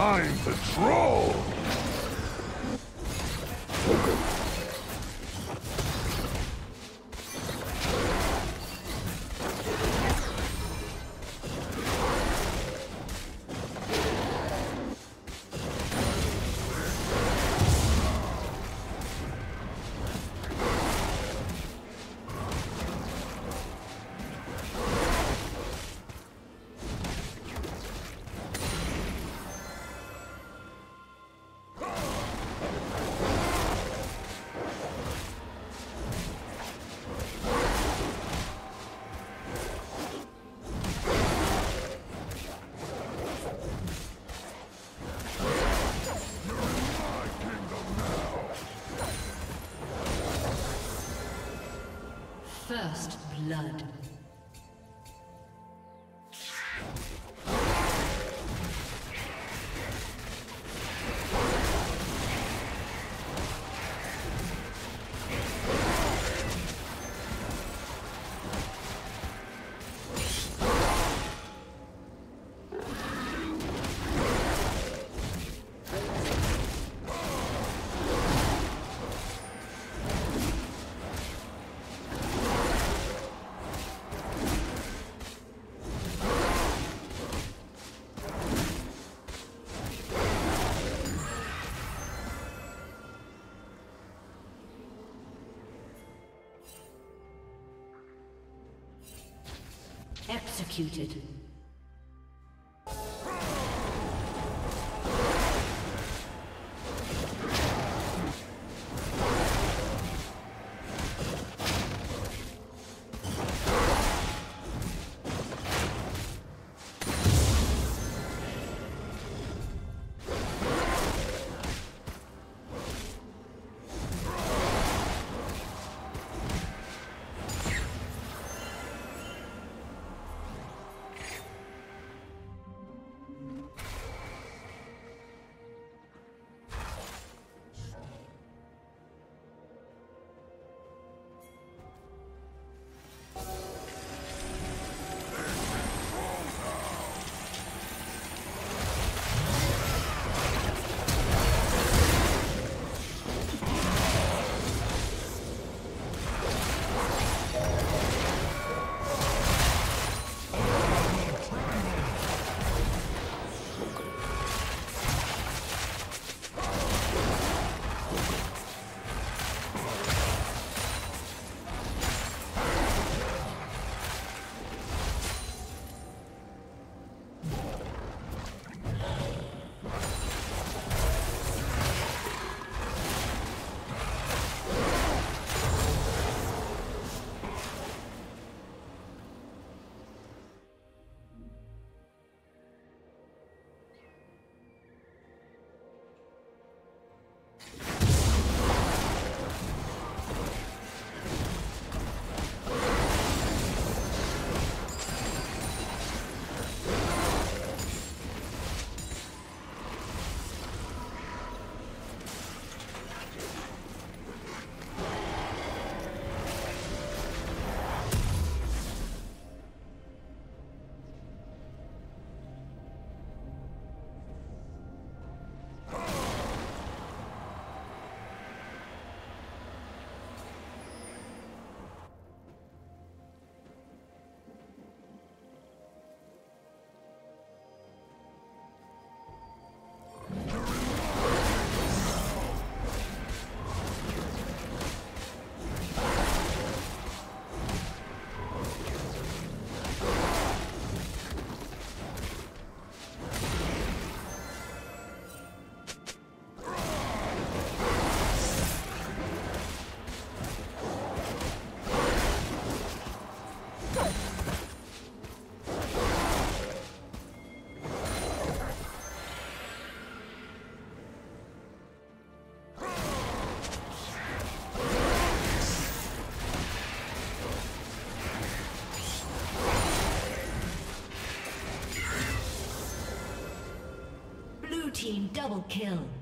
Time to troll! Blood. Executed. Kill.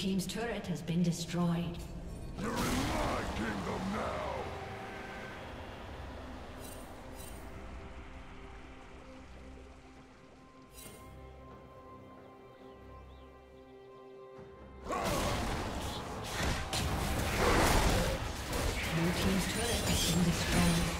Team's turret has been destroyed. You're in my kingdom now. Blue team's turret has been destroyed.